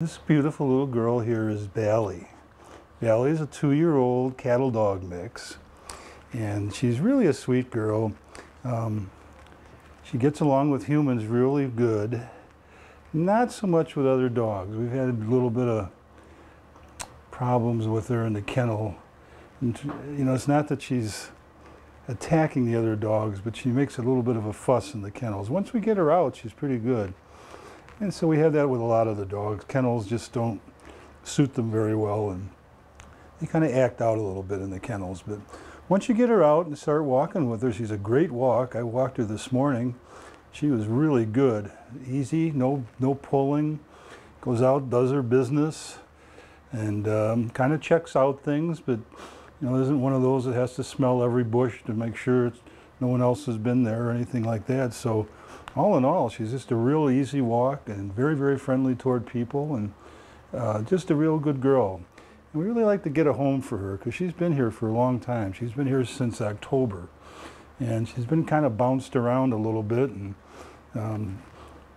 This beautiful little girl here is Bali. Bali is a two-year-old cattle dog mix, and she's really a sweet girl. Um, she gets along with humans really good. Not so much with other dogs. We've had a little bit of problems with her in the kennel. And, you know, it's not that she's attacking the other dogs, but she makes a little bit of a fuss in the kennels. Once we get her out, she's pretty good. And so we have that with a lot of the dogs. Kennels just don't suit them very well and they kind of act out a little bit in the kennels. But once you get her out and start walking with her, she's a great walk. I walked her this morning. She was really good. Easy, no, no pulling. Goes out, does her business, and um, kind of checks out things, but you know, isn't one of those that has to smell every bush to make sure no one else has been there or anything like that. So all in all, she's just a real easy walk and very, very friendly toward people and uh, just a real good girl. And we really like to get a home for her because she's been here for a long time. She's been here since October. And she's been kind of bounced around a little bit. And um,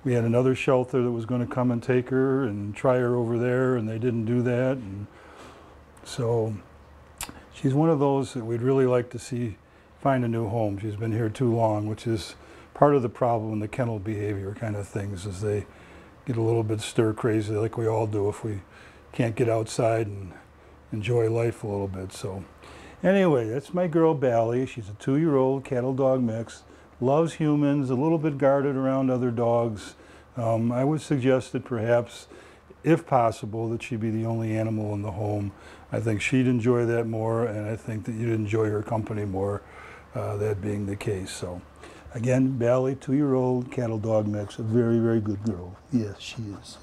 we had another shelter that was going to come and take her and try her over there, and they didn't do that. And so she's one of those that we'd really like to see find a new home. She's been here too long, which is part of the problem in the kennel behavior kind of things is they get a little bit stir crazy like we all do if we can't get outside and enjoy life a little bit. So anyway, that's my girl Bali. She's a two-year-old cattle dog mix, loves humans, a little bit guarded around other dogs. Um, I would suggest that perhaps, if possible, that she be the only animal in the home. I think she'd enjoy that more, and I think that you'd enjoy her company more, uh, that being the case. So. Again, Bali, two-year-old cattle dog mix, a very, very good girl. Yes, she is.